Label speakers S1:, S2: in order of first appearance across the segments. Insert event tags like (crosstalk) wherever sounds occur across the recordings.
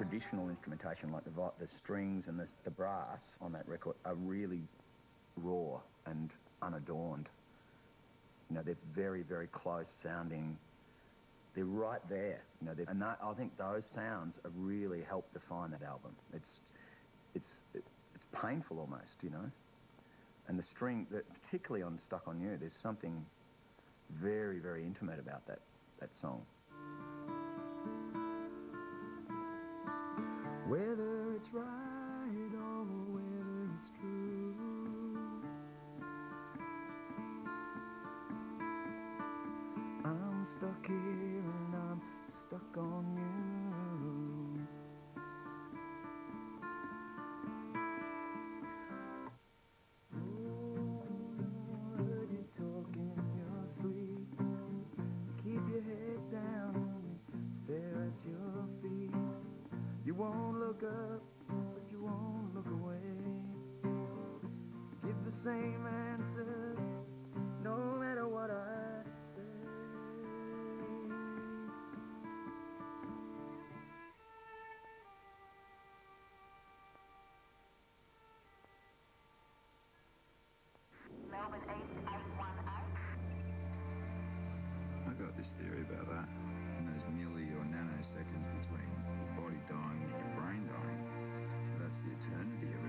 S1: traditional instrumentation like the, the strings and the, the brass on that record are really raw and unadorned. You know, they're very, very close sounding. They're right there. You know, and that, I think those sounds have really helped define that album. It's, it's, it's painful almost, you know. And the string, that particularly on Stuck on You, there's something very, very intimate about that, that song. Whether it's right or whether it's true I'm stuck here look up, but you won't look away. Give the same answer, no matter what I say.
S2: Melbourne East 818.
S3: I got this theory about that. And there's milli or nanoseconds between eternity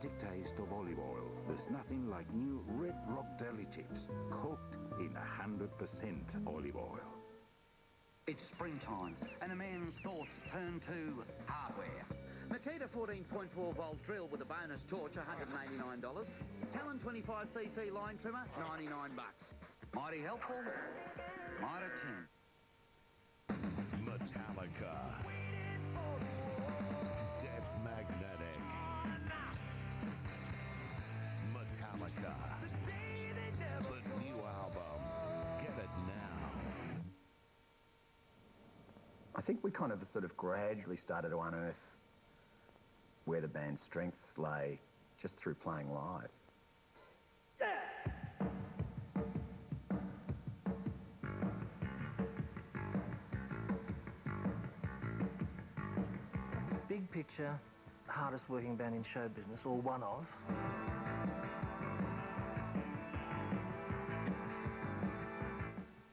S4: authentic taste of olive oil, there's nothing like new Red Rock Deli chips cooked in 100% olive oil.
S5: It's springtime, and a man's thoughts turn to hardware. Makita 14.4 volt drill with a bonus torch, $189. Talon 25cc line trimmer, 99 bucks. Mighty helpful, Mitre 10.
S6: Metallica.
S1: Think we kind of sort of gradually started to unearth where the band's strengths lay just through playing live.
S7: Big picture, hardest working band in show business, or one of.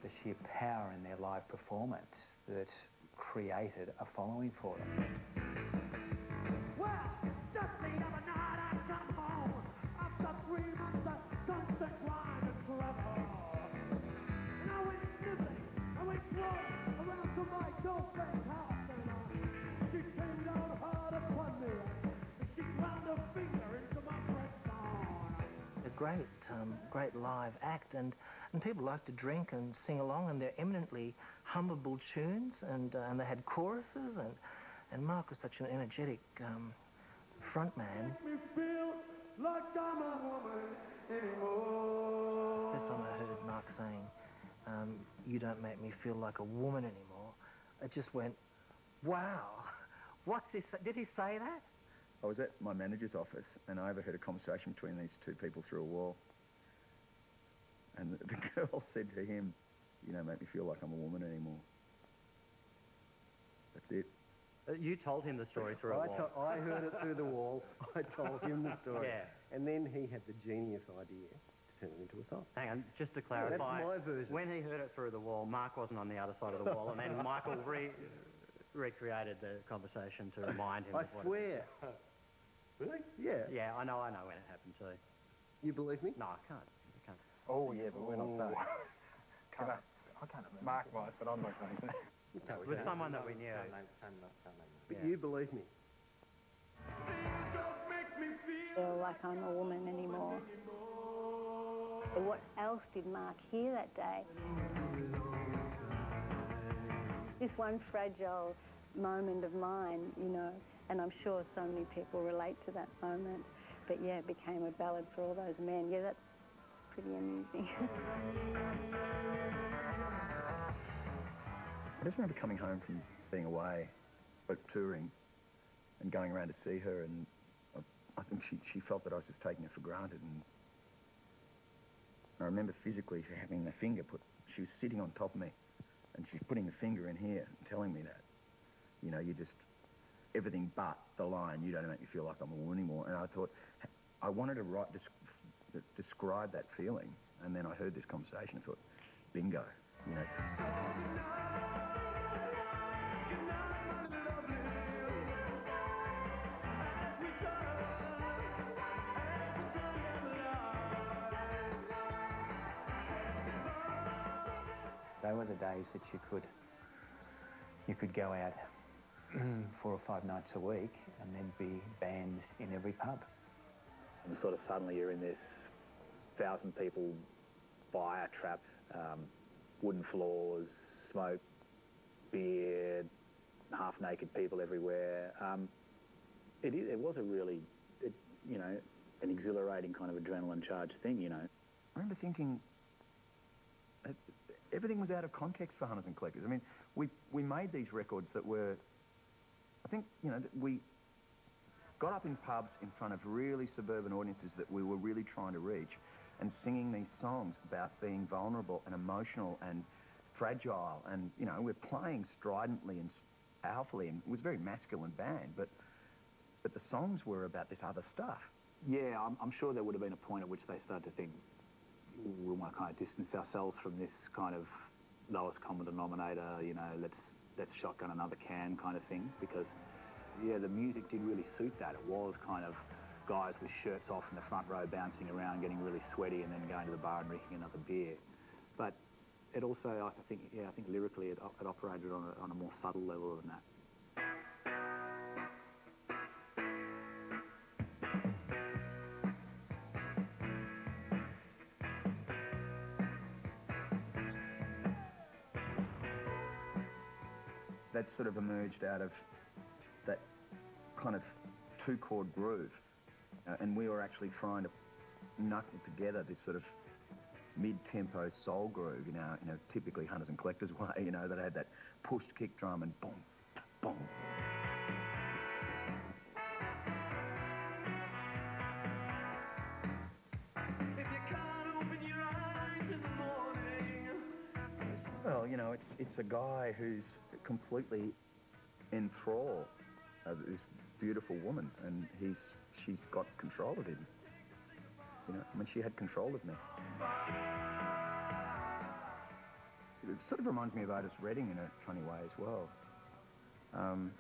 S8: the sheer power in their live performance that created a following for them.
S9: Well,
S7: great, um, great live act, and, and people like to drink and sing along, and they're eminently hummable tunes, and, uh, and they had choruses, and, and Mark was such an energetic um,
S9: me feel like I'm a woman anymore.
S7: First time I heard Mark saying, um, "You don't make me feel like a woman anymore," it just went, "Wow, (laughs) what's this?" Did he say that?
S1: I was at my manager's office and I overheard a conversation between these two people through a wall. And the, (laughs) the girl said to him, you don't make me feel like I'm a woman anymore. That's it.
S10: Uh, You told him the story through a
S11: I,
S10: wall.
S11: to- I heard it through the wall. (laughs) I told him the story.
S10: Yeah.
S11: And then he had the genius idea to turn it into a song.
S10: Hang on, just to
S11: Yeah,
S10: clarify.
S11: that's my version.
S10: When he heard it through the wall, Mark wasn't on the other side of the wall, and then (laughs) Michael re- recreated the conversation to remind him.
S11: I
S10: of what it-
S11: swear. Really? Yeah.
S10: Yeah, I know, I know when it happened too.
S11: You believe me?
S10: No, I can't. I can't.
S12: Oh, yeah, but we're not saying. (laughs)
S10: Can't.
S12: I can't remember. Mark might, but I'm not going to. (laughs)
S10: With someone that we knew.
S11: But you believe me.
S2: Feel like I'm a woman anymore.
S13: But what else did Mark hear that day? This one fragile moment of mine, you know, and I'm sure so many people relate to that moment. But yeah, it became a ballad for all those men. Yeah, that's pretty amusing.
S1: I just remember coming home from being away, but touring, and going around to see her, and I, I think she, she felt that I was just taking her for granted. And I remember physically having the finger put, she was sitting on top of me, and she's putting the finger in here and telling me that, you know, you just, everything but the line, you don't make me feel like I'm a woman anymore. And I thought, I wanted to write, des- describe that feeling, and then I heard this conversation and thought, bingo, you know.
S8: They were the days that you could you could go out (clears throat) four or five nights a week and there'd be bands in every pub.
S14: And sort of suddenly you're in this thousand people fire trap, um, wooden floors, smoke, beer, half naked people everywhere. Um, it, it was a really, it, you know, an exhilarating kind of adrenaline charged thing, you know.
S1: I remember thinking uh, everything was out of context for hunters and collectors. I mean, we we made these records that were, I think, you know, we got up in pubs in front of really suburban audiences that we were really trying to reach, and singing these songs about being vulnerable and emotional and fragile, and you know, we're playing stridently and powerfully, and it was a very masculine band, but but the songs were about this other stuff.
S14: Yeah, I'm, I'm sure there would have been a point at which they started to think we want to kind of distance ourselves from this kind of lowest common denominator, you know, let's let's shotgun another can kind of thing because yeah, the music did really suit that. It was kind of guys with shirts off in the front row bouncing around, getting really sweaty and then going to the bar and drinking another beer. But it also, I think, yeah, I think lyrically it, it operated on a, on a more subtle level than that.
S1: That sort of emerged out of that kind of two-chord groove. Uh, and we were actually trying to knuckle together this sort of mid-tempo soul groove in our, you know, typically hunters and collectors (laughs) way, you know, that had that pushed kick drum and boom, boom. Well, you know, it's it's a guy who's completely enthralled of this beautiful woman, and he's she's got control of him. You know, I mean, she had control of me. It sort of reminds me of Otis Redding in a funny way as well. Um,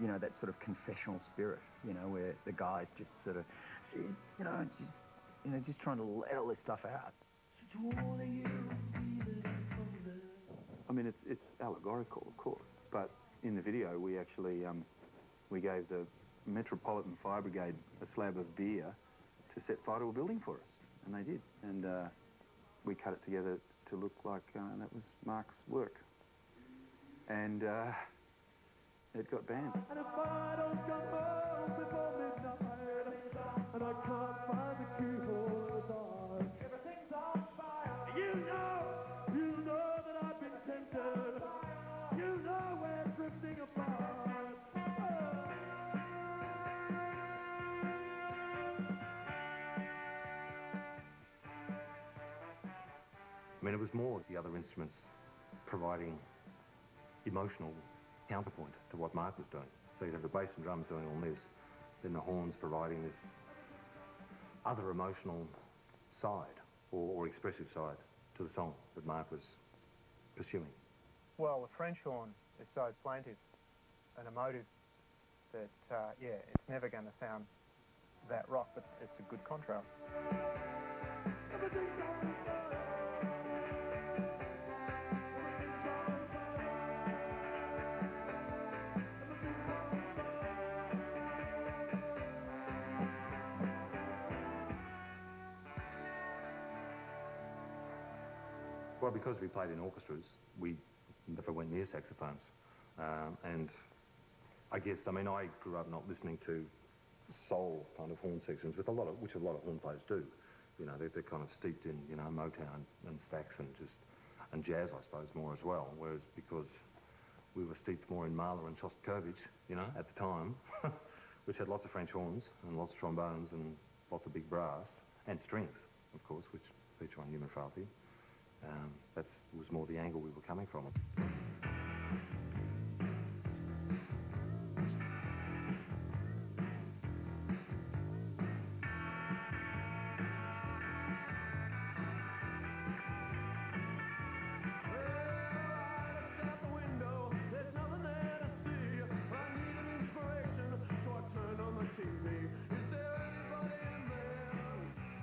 S1: you know, that sort of confessional spirit, you know, where the guy's just sort of, she's, you know, just, you know, just trying to let all this stuff out.
S15: I mean, it's it's allegorical, of course, but in the video we actually um, we gave the Metropolitan Fire Brigade a slab of beer to set fire to a building for us, and they did, and uh, we cut it together to look like uh, that was Mark's work, and uh, it got banned.
S9: And if
S16: I mean, it was more the other instruments providing emotional counterpoint to what Mark was doing. So you'd have the bass and drums doing all this, then the horns providing this other emotional side or, or expressive side to the song that Mark was pursuing.
S12: Well, the French horn is so plaintive and emotive that, uh, yeah, it's never going to sound that rock, but it's a good contrast.
S16: Well, because we played in orchestras, we never went near saxophones. Um, and I guess, I mean, I grew up not listening to soul kind of horn sections, with a lot of, which a lot of horn players do. You know, they're, they're kind of steeped in, you know, Motown and Stax and just, and jazz, I suppose, more as well. Whereas because we were steeped more in Mahler and Shostakovich, you know, at the time, (laughs) which had lots of French horns and lots of trombones and lots of big brass and strings, of course, which feature on Human Frailty. Um, that was more the angle we were coming from.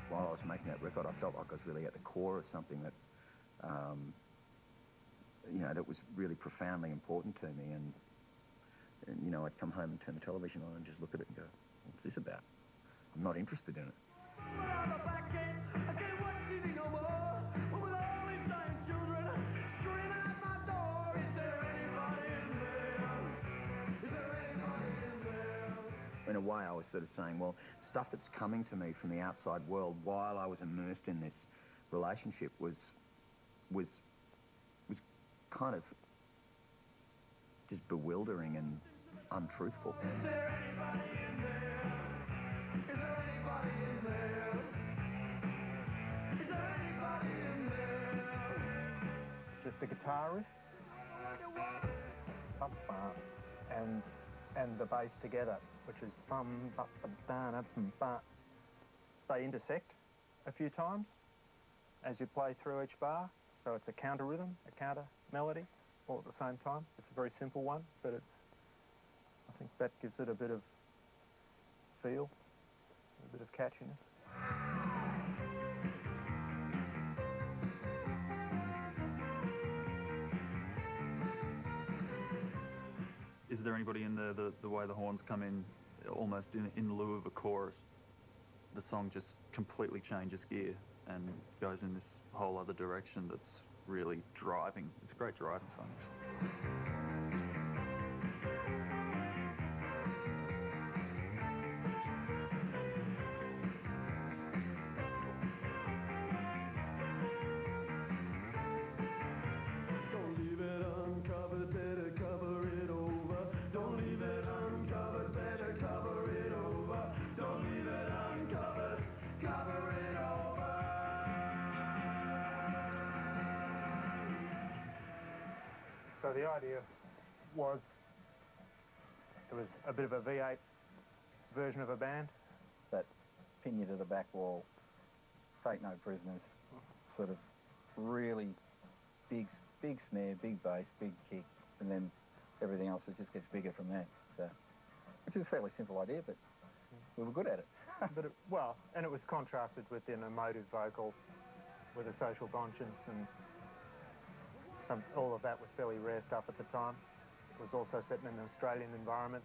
S1: While I was making that record, I felt like I was really at the core of something that, um, you know, that was really profoundly important to me. And, and, you know, I'd come home and turn the television on and just look at it and go, what's this about? I'm not interested in it. in a way, I was sort of saying, well, stuff that's coming to me from the outside world while I was immersed in this relationship was, was, was kind of just bewildering and untruthful.
S12: Just the guitar riff, bum, bum, and and the bass together, which is bum, ba, ba, da, da, bum, ba. They intersect a few times as you play through each bar, so it's a counter rhythm, a counter melody, all at the same time. It's a very simple one, but it's, I think that gives it a bit of feel, a bit of catchiness.
S17: Is there anybody in there the, the way the horns come in almost in, in lieu of a chorus? The song just completely changes gear and goes in this whole other direction that's really driving. It's a great driving song.
S9: Don't
S12: the idea was it was a bit of a V8 version of a band.
S14: that pin you to the back wall, fake no prisoners, sort of really big, big snare, big bass, big kick, and then everything else just gets bigger from there. So, which is a fairly simple idea, but we were good at it. (laughs)
S12: but it, well, and it was contrasted with an emotive vocal with a social conscience and some, all of that was fairly rare stuff at the time. It was also set in an Australian environment.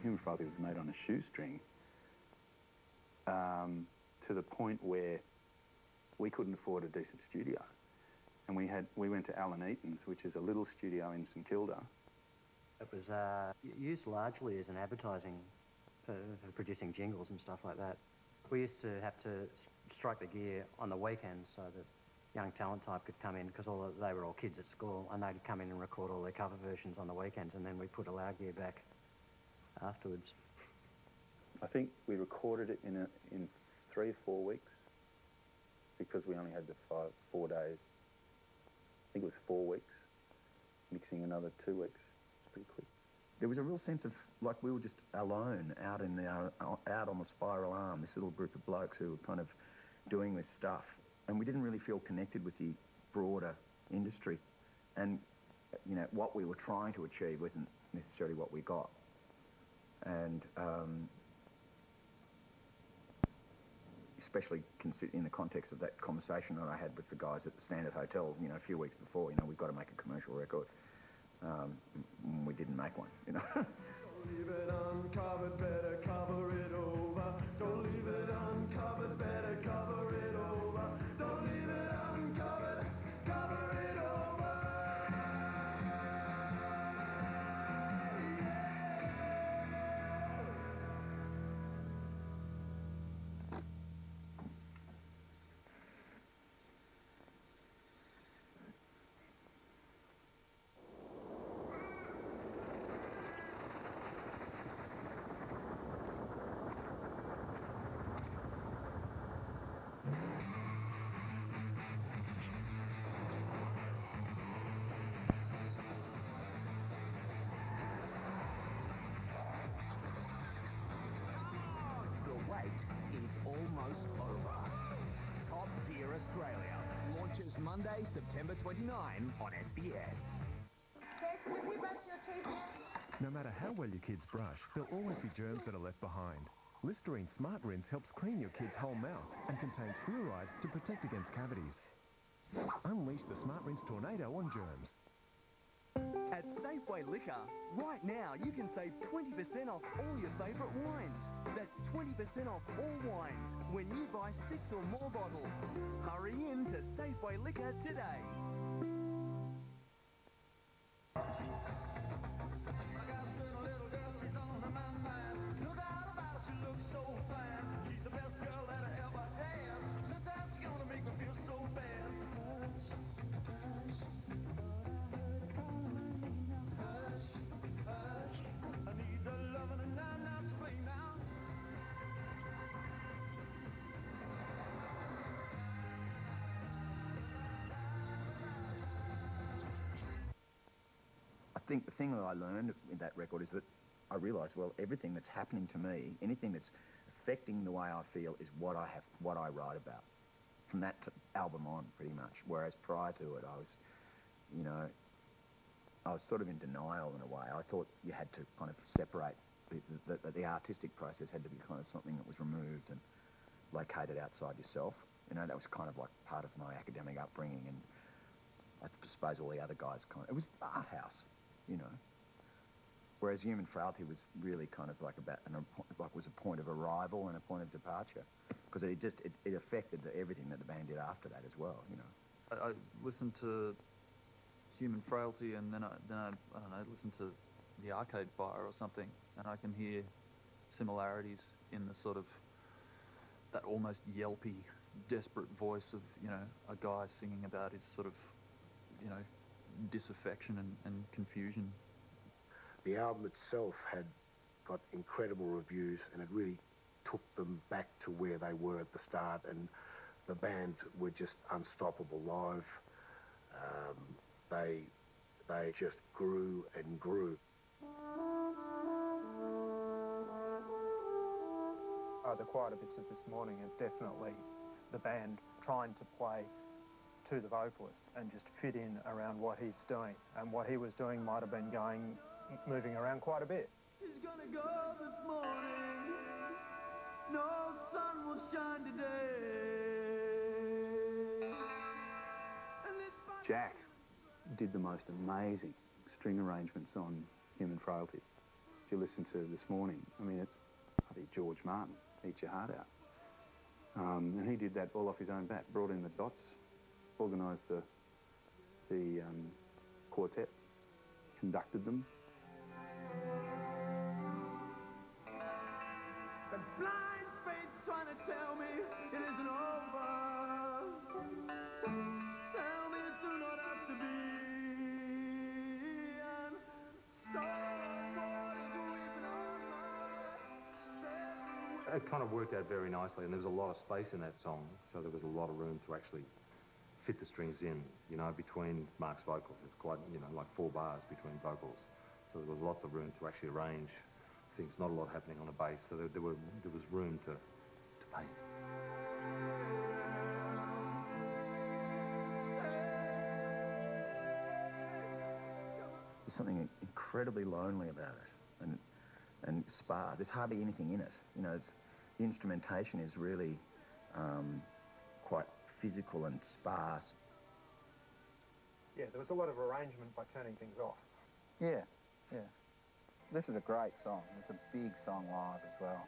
S15: Human Frailty was made on a shoestring um, to the point where we couldn't afford a decent studio. And we had we went to Allan Eaton's, which is a little studio in St Kilda.
S10: It was uh, used largely as an advertising for, producing jingles and stuff like that. We used to have to strike the gear on the weekends so that young talent type could come in because all of, they were all kids at school and they'd come in and record all their cover versions on the weekends and then we put all our gear back afterwards.
S15: I think we recorded it in a, in three or four weeks because we only had the five four days. I think it was four weeks. Mixing another two weeks.
S1: There was a real sense of like we were just alone out in the uh, out on the spiral arm. This little group of blokes who were kind of doing this stuff, and we didn't really feel connected with the broader industry. And you know what we were trying to achieve wasn't necessarily what we got. And um, especially in the context of that conversation that I had with the guys at the Standard Hotel, you know, a few weeks before, you know, we've got to make a commercial record. Um, we didn't make one, you know. (laughs)
S18: launches Monday, September 29 on SBS.
S2: Jess, will you brush your teeth
S19: No matter how well your kids brush, there'll always be germs that are left behind. Listerine Smart Rinse helps clean your kid's whole mouth and contains fluoride to protect against cavities. Unleash the Smart Rinse tornado on germs.
S20: At Safeway Liquor, right now you can save 20% off all your favourite wines. That's 20% off all wines when you buy six or more bottles. Hurry in to Safeway Liquor today.
S1: Think the thing that I learned in that record is that I realised, well, everything that's happening to me, anything that's affecting the way I feel, is what I have, what I write about. From that album on, pretty much. Whereas prior to it, I was, you know, I was sort of in denial in a way. I thought you had to kind of separate the, the, the, the artistic process had to be kind of something that was removed and located outside yourself. You know, that was kind of like part of my academic upbringing, and I suppose all the other guys kind of. It was art house, you know. Whereas human frailty was really kind of like about an like was a point of arrival and a point of departure, because it just it, it affected the, everything that the band did after that as well, you know.
S17: I, I listened to Human Frailty and then I, then I, I don't know, listened to the Arcade Fire or something, and I can hear similarities in the sort of that almost yelpy, desperate voice of you know a guy singing about his sort of you know disaffection and, and confusion.
S21: The album itself had got incredible reviews and it really took them back to where they were at the start and the band were just unstoppable live. Um, they, they just grew and grew.
S12: Uh, the quieter bits of this morning are definitely the band trying to play to the vocalist and just fit in around what he's doing. And what he was doing might have been going, moving around quite a bit.
S9: He's gonna go this morning. No sun will shine today.
S15: Jack did the most amazing string arrangements on Human Frailty. If you listen to this morning, I mean, it's bloody George Martin, Eat Your Heart Out. Um, and he did that all off his own bat, brought in the dots, organised the, the um, quartet, conducted them.
S9: The blind fate's trying to tell me it isn't over. Tell me it do not have to be. And storm waters weeping on my
S16: It kind of worked out very nicely, and there was a lot of space in that song, so there was a lot of room to actually fit the strings in, you know, between Mark's vocals. It's quite, you know, like four bars between vocals. So there was lots of room to actually arrange things, not a lot happening on the bass, so there, there, were, there was room to, to paint.
S1: There's something incredibly lonely about it, and and sparse. There's hardly anything in it. You know, it's, the instrumentation is really um, quite physical and sparse.
S12: Yeah, there was a lot of arrangement by turning things off. Yeah, yeah. This is a great song. It's a big song live as well.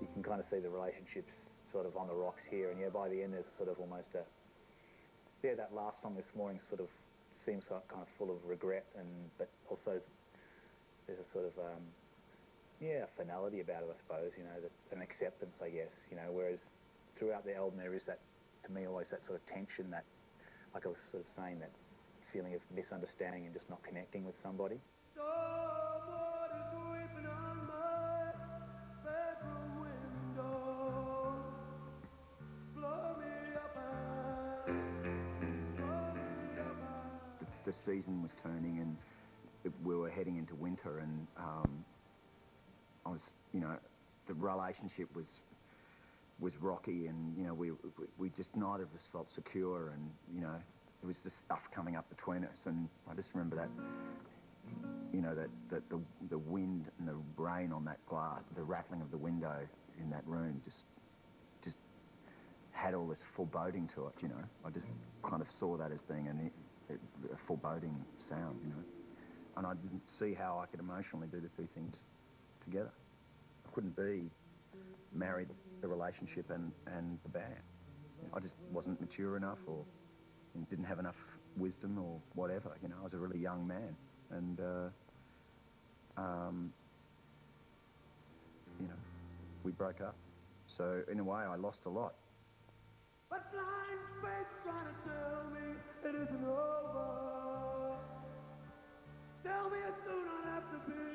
S14: You can kind of see the relationships sort of on the rocks here, and yeah, by the end there's sort of almost a yeah. That last song this morning sort of seems kind of full of regret, and but also there's a sort of um, yeah finality about it, I suppose. You know, that, an acceptance, I guess. You know, whereas throughout the album there is that, to me, always that sort of tension, that like I was sort of saying, that feeling of misunderstanding and just not connecting with somebody.
S1: Season was turning and it, we were heading into winter and um, I was, you know, the relationship was was rocky and, you know, we, we, just, neither of us felt secure and, you know, there was just stuff coming up between us and I just remember that, you know, that, that the, the wind and the rain on that glass, the rattling of the window in that room just, just had all this foreboding to it, you know. I just kind of saw that as being an, a foreboding sound, you know. And I didn't see how I could emotionally do the two things together. I couldn't be married the relationship and, and the band. I just wasn't mature enough or didn't have enough wisdom or whatever. You know, I was a really young man. And, uh, um, you know, we broke up. So in a way, I lost a lot.
S9: But blind faith trying to tell me it isn't over. Tell me it's soon I have to be.